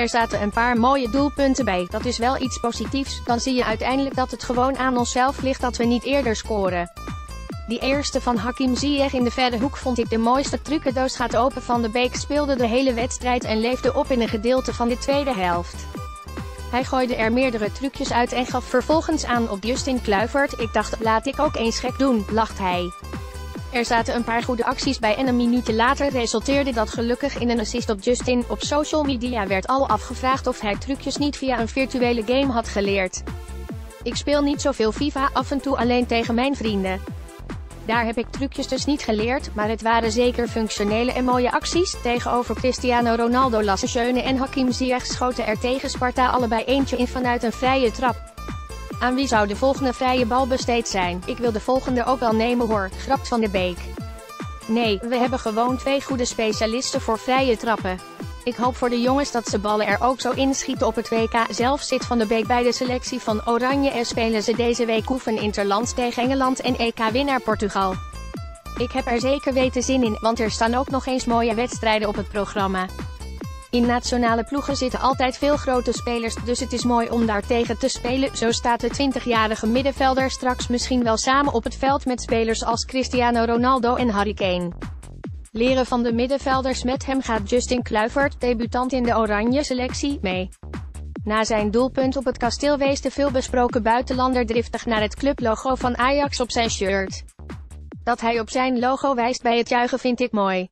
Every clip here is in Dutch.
Er zaten een paar mooie doelpunten bij, dat is wel iets positiefs, dan zie je uiteindelijk dat het gewoon aan onszelf ligt dat we niet eerder scoren. Die eerste van Hakim Ziyech in de verre hoek vond ik de mooiste trucendoos gaat open van de Beek speelde de hele wedstrijd en leefde op in een gedeelte van de tweede helft. Hij gooide er meerdere trucjes uit en gaf vervolgens aan op Justin Kluivert. Ik dacht, laat ik ook eens gek doen, lacht hij. Er zaten een paar goede acties bij en een minuutje later resulteerde dat gelukkig in een assist op Justin. Op social media werd al afgevraagd of hij trucjes niet via een virtuele game had geleerd. Ik speel niet zoveel FIFA, af en toe alleen tegen mijn vrienden. Daar heb ik trucjes dus niet geleerd, maar het waren zeker functionele en mooie acties. Tegenover Cristiano Ronaldo, Lasse en Hakim Ziyech schoten er tegen Sparta allebei eentje in vanuit een vrije trap. Aan wie zou de volgende vrije bal besteed zijn? Ik wil de volgende ook wel nemen hoor, grapt Van de Beek. Nee, we hebben gewoon twee goede specialisten voor vrije trappen. Ik hoop voor de jongens dat ze ballen er ook zo inschieten op het WK. Zelf zit Van de Beek bij de selectie van Oranje en spelen ze deze week oefen interland tegen Engeland en EK-winnaar Portugal. Ik heb er zeker weten zin in, want er staan ook nog eens mooie wedstrijden op het programma. In nationale ploegen zitten altijd veel grote spelers, dus het is mooi om daar tegen te spelen. Zo staat de 20-jarige middenvelder straks misschien wel samen op het veld met spelers als Cristiano Ronaldo en Harry Kane. Leren van de middenvelders met hem gaat Justin Kluivert, debutant in de oranje selectie, mee. Na zijn doelpunt op het kasteel wees de veelbesproken buitenlander driftig naar het clublogo van Ajax op zijn shirt. Dat hij op zijn logo wijst bij het juichen vind ik mooi.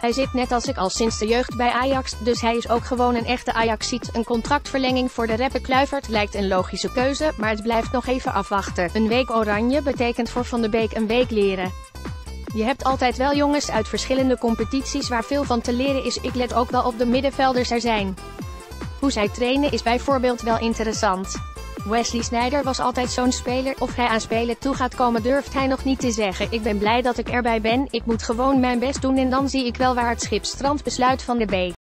Hij zit net als ik al sinds de jeugd bij Ajax, dus hij is ook gewoon een echte Ajaxiet. Een contractverlenging voor de rapper Kluivert lijkt een logische keuze, maar het blijft nog even afwachten. Een week oranje betekent voor Van de Beek een week leren. Je hebt altijd wel jongens uit verschillende competities waar veel van te leren is. Ik let ook wel op de middenvelders er zijn. Hoe zij trainen is bijvoorbeeld wel interessant. Wesley Sneijder was altijd zo'n speler, of hij aan spelen toe gaat komen durft hij nog niet te zeggen. Ik ben blij dat ik erbij ben, ik moet gewoon mijn best doen en dan zie ik wel waar het schip strandt besluit van de Beek.